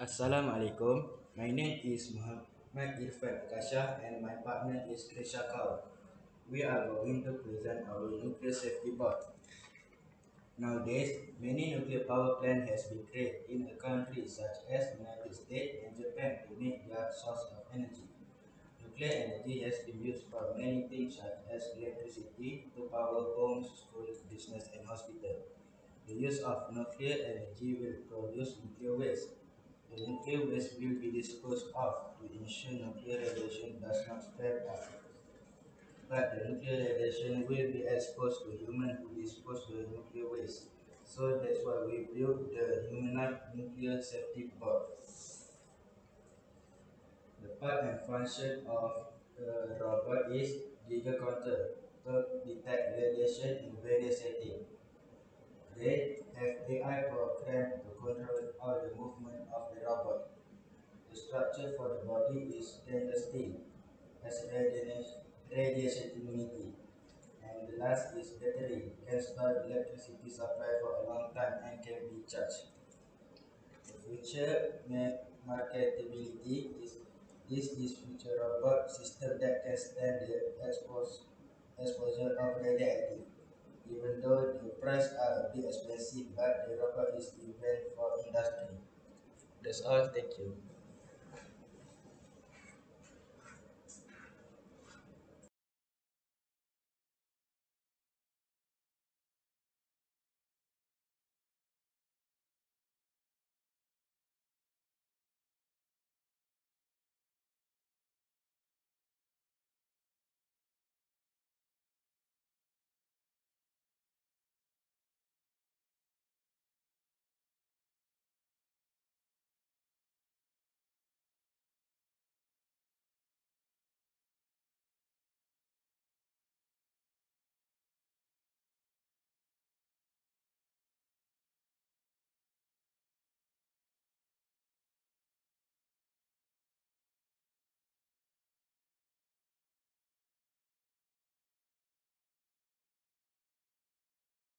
Assalamualaikum. My name is Muhammad Irfan Akasha and my partner is Krisha Kaur. We are going to present our nuclear safety board. Nowadays, many nuclear power plants has been created in the country such as United States and Japan to make their source of energy. Nuclear energy has been used for many things such as electricity to power homes, schools, business and hospitals. The use of nuclear energy will produce nuclear waste. The nuclear waste will be disposed of to ensure nuclear radiation does not spread out. But the nuclear radiation will be exposed to humans who dispose the nuclear waste. So that's why we built the Humanite Nuclear Safety Board. The part and function of the robot is Geiger counter to detect radiation in various settings. They have AI program to control all the movement of the robot. The structure for the body is stainless steel, has radiation immunity. And the last is battery, can store electricity supply for a long time and can be charged. The future marketability is this is future robot system that can stand the exposure of radioactive even though the price are a bit expensive, but the robot is event for industry. That's all. Thank you.